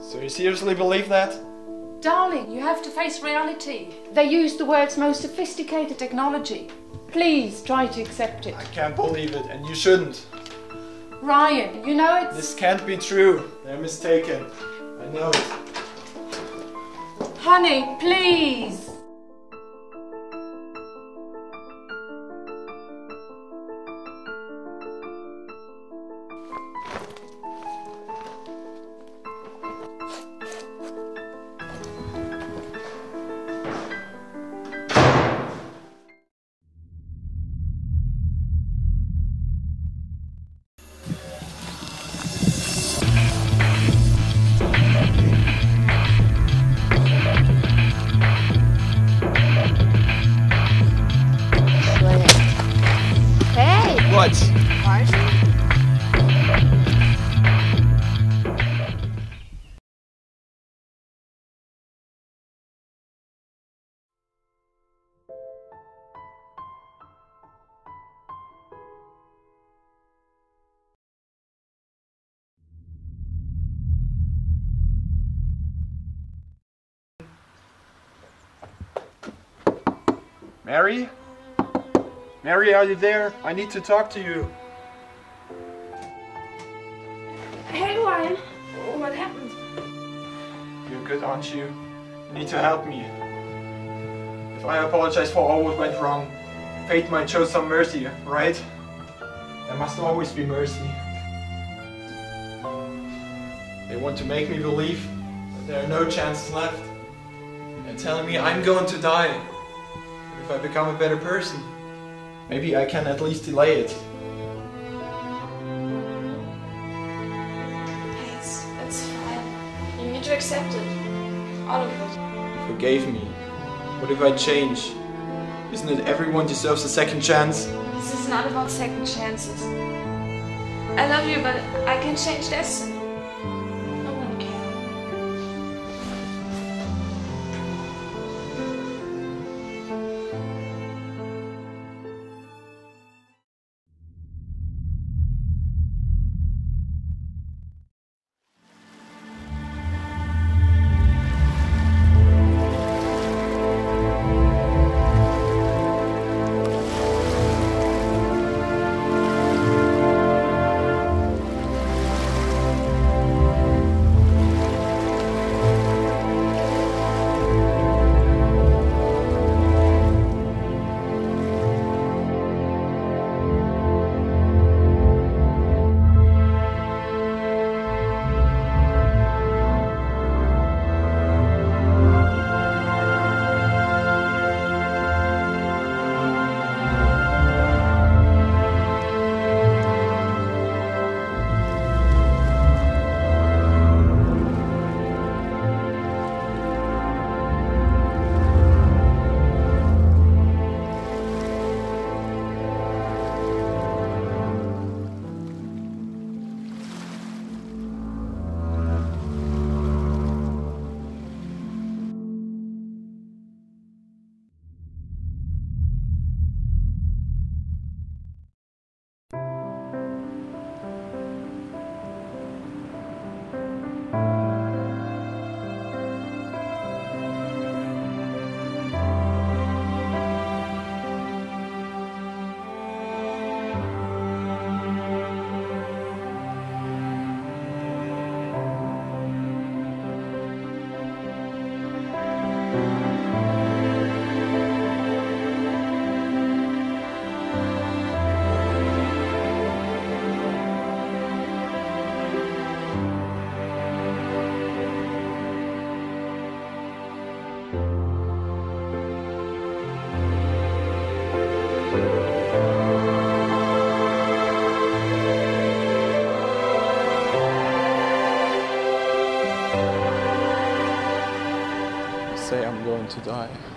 So you seriously believe that? Darling, you have to face reality. They use the world's most sophisticated technology. Please try to accept it. I can't believe it, and you shouldn't. Ryan, you know it's. This can't be true. They're mistaken. I know it. Honey, please! What? Mary? Mary, are you there? I need to talk to you. Hey, Ryan. What happened? You're good, aren't you? You need to help me. If I apologize for all what went wrong, fate might show some mercy, right? There must always be mercy. They want to make me believe that there are no chances left. And telling me I'm going to die. If I become a better person, maybe I can at least delay it. It's, it's fine. You need to accept it. All of it. Forgave me. What if I change? Isn't it everyone deserves a second chance? This is not about second chances. I love you, but I can change destiny. To die.